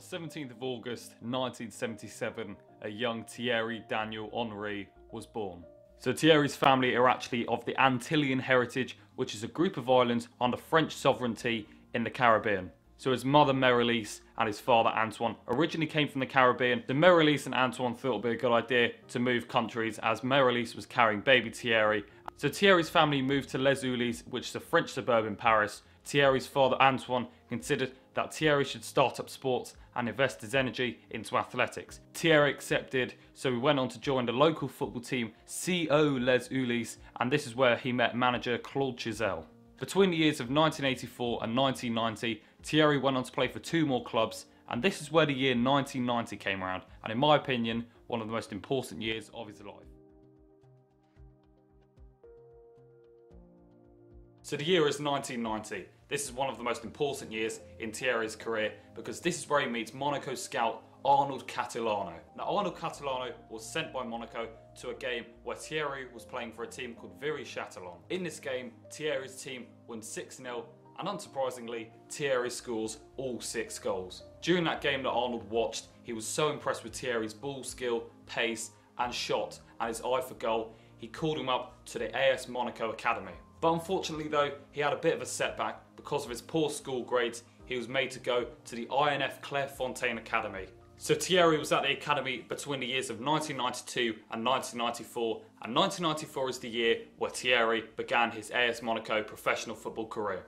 17th of August 1977, a young Thierry Daniel Henry was born. So Thierry's family are actually of the Antillean heritage, which is a group of islands under French sovereignty in the Caribbean. So his mother Merylise and his father Antoine originally came from the Caribbean. The Merylise and Antoine thought it would be a good idea to move countries as Merylise was carrying baby Thierry. So Thierry's family moved to Les Ulis, which is a French suburb in Paris. Thierry's father Antoine considered that Thierry should start up sports and invest his energy into athletics. Thierry accepted, so he went on to join the local football team CO Les Ulis, and this is where he met manager Claude Chazelle. Between the years of 1984 and 1990, Thierry went on to play for two more clubs, and this is where the year 1990 came around, and in my opinion, one of the most important years of his life. So the year is 1990. This is one of the most important years in Thierry's career because this is where he meets Monaco scout Arnold Catalano. Now Arnold Catalano was sent by Monaco to a game where Thierry was playing for a team called Viry-Châtillon. In this game, Thierry's team won 6-0 and unsurprisingly, Thierry scores all six goals. During that game that Arnold watched, he was so impressed with Thierry's ball skill, pace and shot and his eye for goal, he called him up to the AS Monaco Academy. But unfortunately though, he had a bit of a setback because of his poor school grades. He was made to go to the INF Clairefontaine Academy. So Thierry was at the academy between the years of 1992 and 1994, and 1994 is the year where Thierry began his AS Monaco professional football career.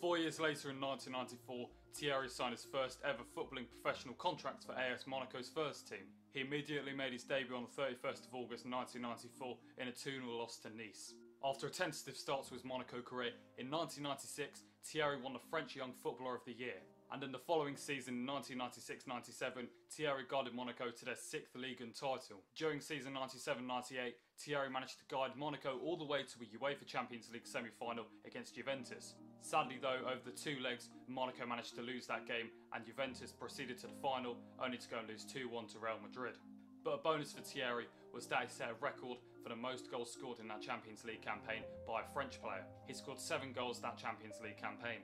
Four years later in 1994, Thierry signed his first ever footballing professional contract for AS Monaco's first team. He immediately made his debut on the 31st of August 1994 in a 2-0 loss to Nice. After a tentative start to his Monaco career, in 1996, Thierry won the French Young Footballer of the Year. And in the following season, 1996-97, Thierry guided Monaco to their sixth league and title. During season 97-98, Thierry managed to guide Monaco all the way to a UEFA Champions League semi-final against Juventus. Sadly though, over the two legs, Monaco managed to lose that game and Juventus proceeded to the final, only to go and lose 2-1 to Real Madrid. But a bonus for Thierry was that he set a record for the most goals scored in that Champions League campaign by a French player. He scored seven goals that Champions League campaign.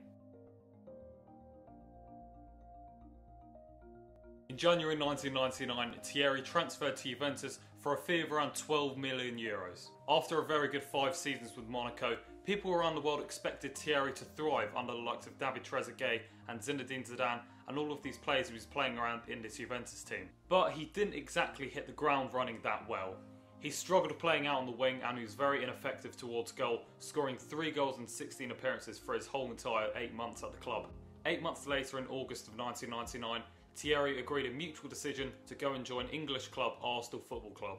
In January 1999, Thierry transferred to Juventus for a fee of around 12 million euros. After a very good five seasons with Monaco, people around the world expected Thierry to thrive under the likes of David Trezeguet and Zinedine Zidane and all of these players he was playing around in this Juventus team. But he didn't exactly hit the ground running that well. He struggled playing out on the wing and he was very ineffective towards goal, scoring 3 goals in 16 appearances for his whole entire 8 months at the club. 8 months later in August of 1999, Thierry agreed a mutual decision to go and join English club Arsenal Football Club.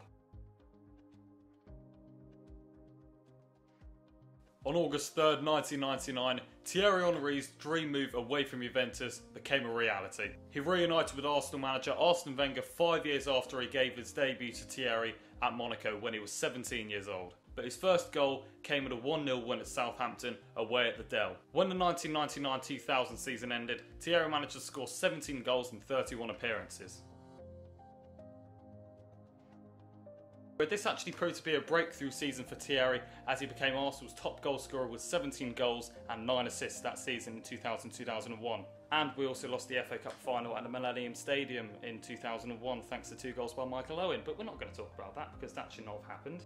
On August 3rd, 1999, Thierry Henry's dream move away from Juventus became a reality. He reunited with Arsenal manager Arsene Wenger five years after he gave his debut to Thierry at Monaco when he was 17 years old but his first goal came at a 1-0 win at Southampton away at the Dell. When the 1999-2000 season ended, Thierry managed to score 17 goals in 31 appearances. But this actually proved to be a breakthrough season for Thierry as he became Arsenal's top goal scorer with 17 goals and 9 assists that season in 2000-2001. And we also lost the FA Cup final at the Millennium Stadium in 2001 thanks to two goals by Michael Owen. But we're not going to talk about that because that should not have happened.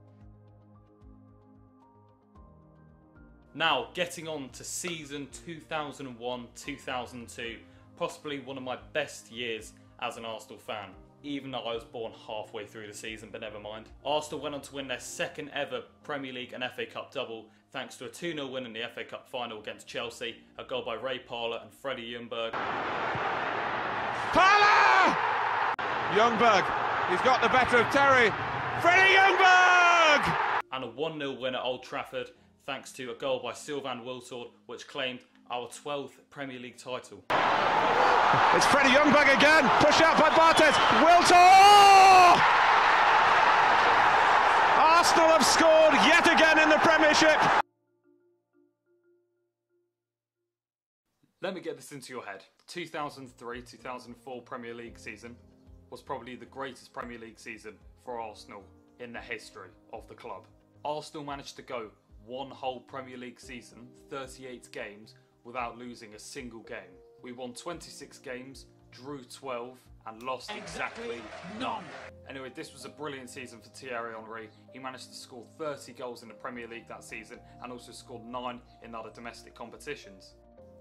Now, getting on to season 2001-2002, possibly one of my best years as an Arsenal fan, even though I was born halfway through the season, but never mind. Arsenal went on to win their second ever Premier League and FA Cup double, thanks to a 2-0 win in the FA Cup final against Chelsea, a goal by Ray Parlour and Freddie Ljungberg. Parlour! Ljungberg, he's got the better of Terry. Freddie Ljungberg! And a 1-0 win at Old Trafford, thanks to a goal by Sylvain Wiltord, which claimed our 12th Premier League title. It's Freddie Ljungberg again, pushed out by Barthez. Wiltord! Arsenal have scored yet again in the Premiership. Let me get this into your head. 2003-2004 Premier League season was probably the greatest Premier League season for Arsenal in the history of the club. Arsenal managed to go one whole Premier League season, 38 games, without losing a single game. We won 26 games, drew 12, and lost exactly none. Anyway, this was a brilliant season for Thierry Henry. He managed to score 30 goals in the Premier League that season and also scored 9 in other domestic competitions.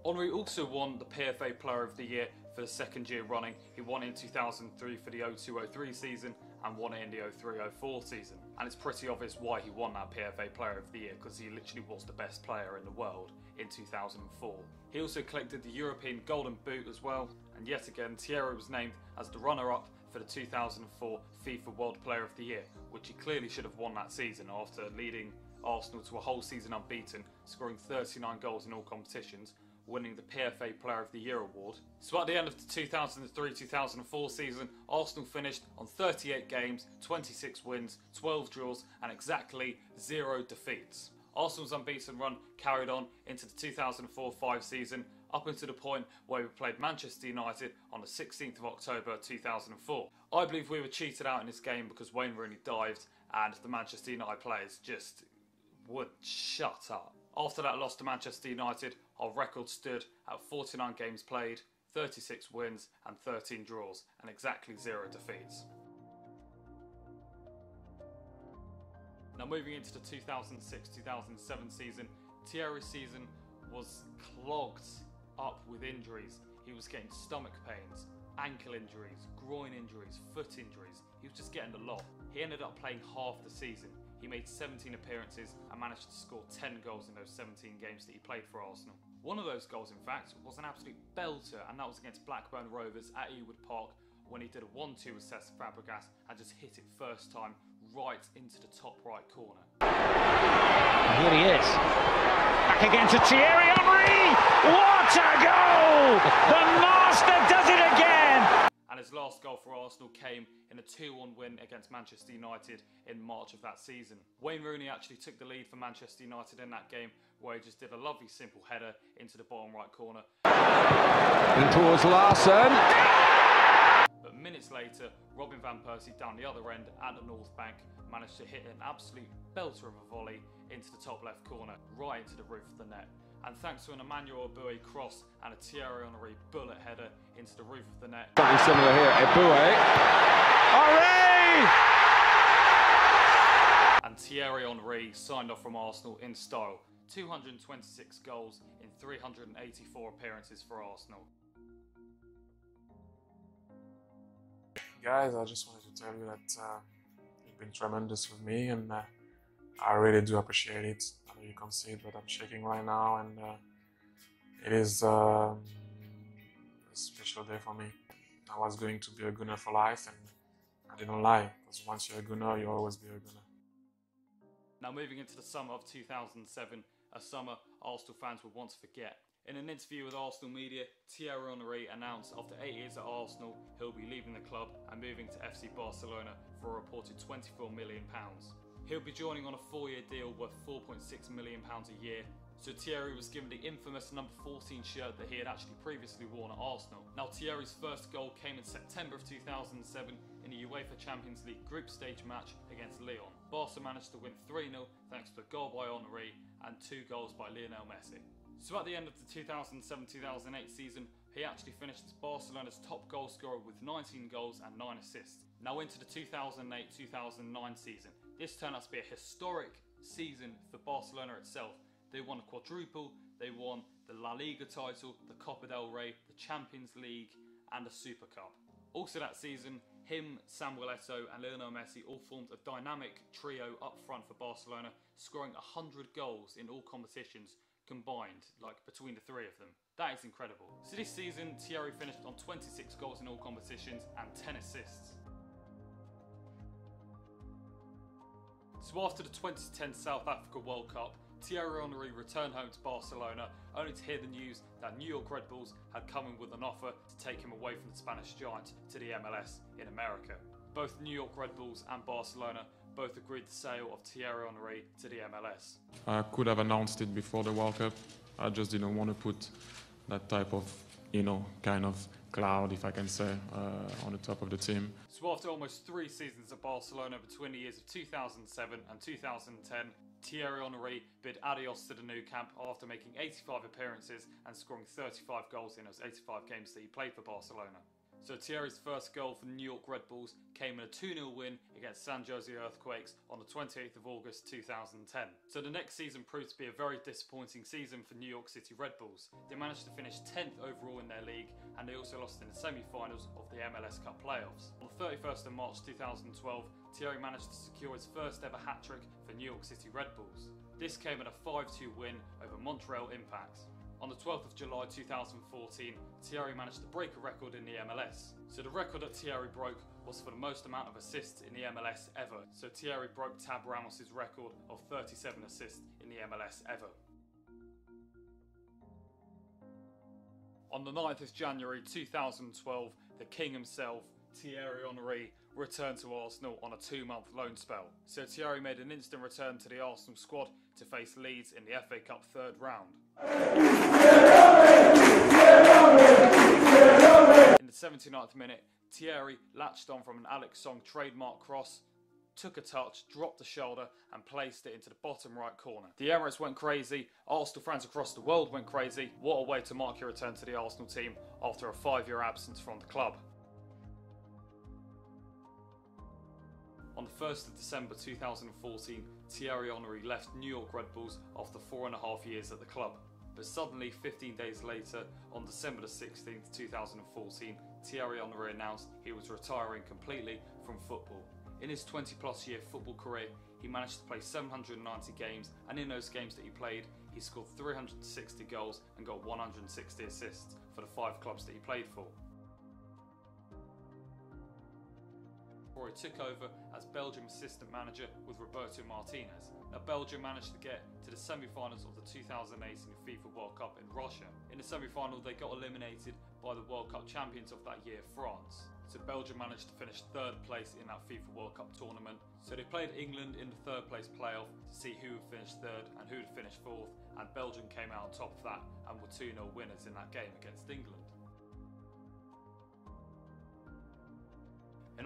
Henry also won the PFA Player of the Year for the second year running. He won in 2003 for the 0203 season and won it in the 0304 season. And it's pretty obvious why he won that PFA Player of the Year because he literally was the best player in the world in 2004. He also collected the European Golden Boot as well, and yet again Thierry was named as the runner-up for the 2004 FIFA World Player of the Year, which he clearly should have won that season after leading Arsenal to a whole season unbeaten, scoring 39 goals in all competitions, winning the PFA Player of the Year award. So at the end of the 2003-2004 season, Arsenal finished on 38 games, 26 wins, 12 draws and exactly zero defeats. Arsenal's unbeaten run carried on into the 2004-5 season up until the point where we played Manchester United on the 16th of October 2004. I believe we were cheated out in this game because Wayne Rooney dived and the Manchester United players just would shut up. After that loss to Manchester United, our record stood at 49 games played, 36 wins and 13 draws, and exactly zero defeats. Now moving into the 2006-2007 season, Thierry's season was clogged up with injuries. He was getting stomach pains, ankle injuries, groin injuries, foot injuries. He was just getting the lot. He ended up playing half the season. He made 17 appearances and managed to score 10 goals in those 17 games that he played for Arsenal. One of those goals, in fact, was an absolute belter, and that was against Blackburn Rovers at Ewood Park when he did a 1-2 with Cesc Fabregas and just hit it first time right into the top right corner. Here he is. Back again to Thierry Henry. What a goal! The master does it again. And his last goal for Arsenal came in a 2-1 win against Manchester United in March of that season. Wayne Rooney actually took the lead for Manchester United in that game where he just did a lovely simple header into the bottom right corner. In towards Larsson. But minutes later, Robin Van Persie down the other end at the North Bank managed to hit an absolute belter of a volley into the top left corner, right into the roof of the net. And thanks to an Emmanuel Eboué cross and a Thierry Henry bullet header into the roof of the net. Something similar here, Eboué. Henry! And Thierry Henry signed off from Arsenal in style. 226 goals in 384 appearances for Arsenal. guys. I just wanted to tell you that uh, you've been tremendous with me, and uh, I really do appreciate it. You can't see it, but I'm shaking right now, and uh, it is um, a special day for me. I was going to be a Gunner for life, and I didn't lie, because once you're a Gunner, you'll always be a Gunner. Now, moving into the summer of 2007, a summer Arsenal fans would want to forget. In an interview with Arsenal media, Thierry Henry announced after eight years at Arsenal, he'll be leaving the club and moving to FC Barcelona for a reported £24 million. He'll be joining on a four-year deal worth £4.6 million a year. So Thierry was given the infamous number 14 shirt that he had actually previously worn at Arsenal. Now Thierry's first goal came in September of 2007 in the UEFA Champions League group stage match against Lyon. Barca managed to win 3-0 thanks to a goal by Henry and two goals by Lionel Messi. So at the end of the 2007-2008 season, he actually finished as Barcelona's top goal scorer with 19 goals and 9 assists. Now into the 2008-2009 season. This turned out to be a historic season for Barcelona itself. They won a quadruple, they won the La Liga title, the Copa del Rey, the Champions League and the Super Cup. Also that season, him, Samuel Eto'o and Lionel Messi all formed a dynamic trio up front for Barcelona, scoring 100 goals in all competitions combined, like between the three of them. That is incredible. So this season, Thierry finished on 26 goals in all competitions and 10 assists. So after the 2010 South Africa World Cup, Thierry Henry returned home to Barcelona only to hear the news that New York Red Bulls had come in with an offer to take him away from the Spanish giant to the MLS in America. Both New York Red Bulls and Barcelona both agreed the sale of Thierry Henry to the MLS. I could have announced it before the World Cup. I just didn't want to put that type of, you know, kind of cloud, if I can say, uh, on the top of the team. So after almost three seasons at Barcelona between the years of 2007 and 2010, Thierry Henry bid adios to the Nou Camp after making 85 appearances and scoring 35 goals in those 85 games that he played for Barcelona. So Thierry's first goal for the New York Red Bulls came in a 2-0 win against San Jose Earthquakes on the 28th of August 2010. So the next season proved to be a very disappointing season for New York City Red Bulls. They managed to finish 10th overall in their league and they also lost in the semi-finals of the MLS Cup playoffs. On the 31st of March 2012, Thierry managed to secure his first ever hat-trick for New York City Red Bulls. This came in a 5-2 win over Montreal Impact. On the 12th of July 2014, Thierry managed to break a record in the MLS. So the record that Thierry broke was for the most amount of assists in the MLS ever. So Thierry broke Tab Ramos' record of 37 assists in the MLS ever. On the 9th of January 2012, the king himself, Thierry Henry, returned to Arsenal on a two-month loan spell. So Thierry made an instant return to the Arsenal squad to face Leeds in the FA Cup third round. In the 79th minute, Thierry latched on from an Alex Song trademark cross, took a touch, dropped the shoulder, and placed it into the bottom right corner. The Emirates went crazy, Arsenal fans across the world went crazy. What a way to mark your return to the Arsenal team after a five year absence from the club. On the 1st of December 2014, Thierry Henry left New York Red Bulls after four and a half years at the club. But suddenly, 15 days later, on December the 16th, 2014, Thierry Henry announced he was retiring completely from football. In his 20 plus year football career, he managed to play 790 games, and in those games that he played, he scored 360 goals and got 160 assists for the five clubs that he played for. before he took over as Belgium assistant manager with Roberto Martinez. Now, Belgium managed to get to the semi finals of the 2018 FIFA World Cup in Russia. In the semi final, they got eliminated by the World Cup champions of that year, France. So, Belgium managed to finish third place in that FIFA World Cup tournament. So, they played England in the third place playoff to see who would finish third and who would finish fourth. And Belgium came out on top of that and were 2 0 winners in that game against England.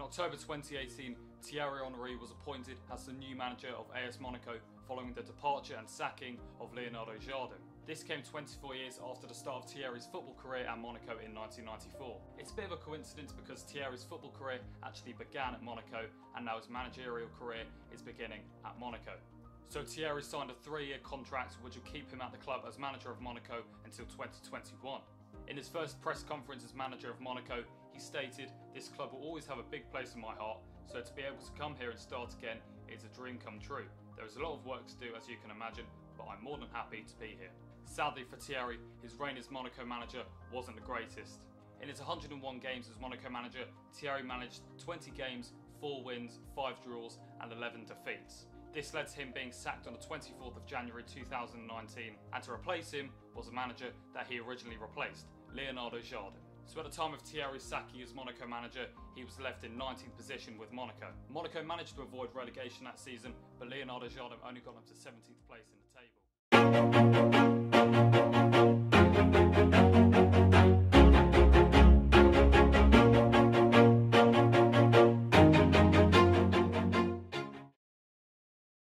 In October 2018, Thierry Henry was appointed as the new manager of AS Monaco following the departure and sacking of Leonardo Jardim. This came 24 years after the start of Thierry's football career at Monaco in 1994. It's a bit of a coincidence because Thierry's football career actually began at Monaco and now his managerial career is beginning at Monaco. So Thierry signed a three-year contract which will keep him at the club as manager of Monaco until 2021. In his first press conference as manager of Monaco, he stated, This club will always have a big place in my heart, so to be able to come here and start again is a dream come true. There is a lot of work to do, as you can imagine, but I'm more than happy to be here. Sadly for Thierry, his reign as Monaco manager wasn't the greatest. In his 101 games as Monaco manager, Thierry managed 20 games, 4 wins, 5 draws, and 11 defeats. This led to him being sacked on the 24th of January 2019, and to replace him was a manager that he originally replaced, Leonardo Jardim. So at the time of Thierry's sacking as Monaco manager, he was left in 19th position with Monaco. Monaco managed to avoid relegation that season, but Leonardo Jardim only got them to 17th place in the table.